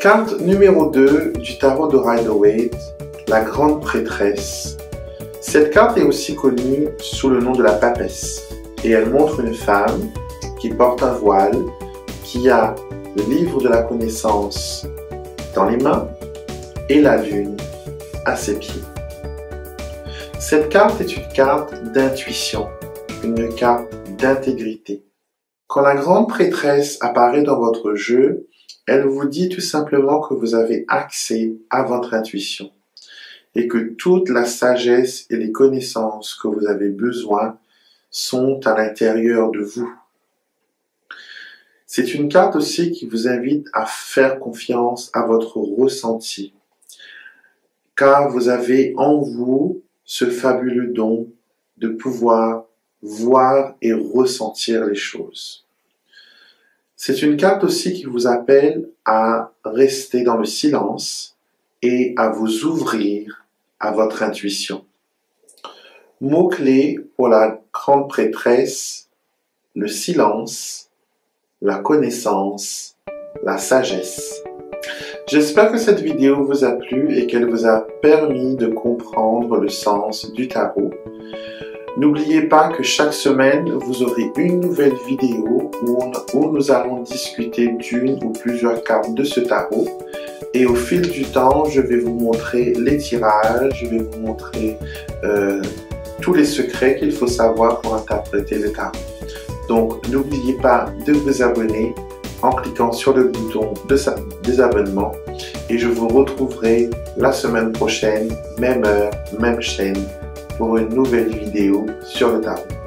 Carte numéro 2 du tarot de Rider-Waite, la grande prêtresse. Cette carte est aussi connue sous le nom de la papesse et elle montre une femme qui porte un voile, qui a le livre de la connaissance dans les mains et la lune à ses pieds. Cette carte est une carte d'intuition, une carte d'intégrité. Quand la grande prêtresse apparaît dans votre jeu, elle vous dit tout simplement que vous avez accès à votre intuition et que toute la sagesse et les connaissances que vous avez besoin sont à l'intérieur de vous. C'est une carte aussi qui vous invite à faire confiance à votre ressenti, car vous avez en vous ce fabuleux don de pouvoir voir et ressentir les choses. C'est une carte aussi qui vous appelle à rester dans le silence et à vous ouvrir à votre intuition. Mot-clé pour la grande prêtresse, le silence, la connaissance, la sagesse. J'espère que cette vidéo vous a plu et qu'elle vous a permis de comprendre le sens du tarot. N'oubliez pas que chaque semaine, vous aurez une nouvelle vidéo où, nous allons discuter d'une ou plusieurs cartes de ce tarot. Et au fil du temps, je vais vous montrer les tirages, je vais vous montrer euh, tous les secrets qu'il faut savoir pour interpréter le tarot. Donc, n'oubliez pas de vous abonner en cliquant sur le bouton de désabonnement et je vous retrouverai la semaine prochaine, même heure, même chaîne pour une nouvelle vidéo sur le tarot.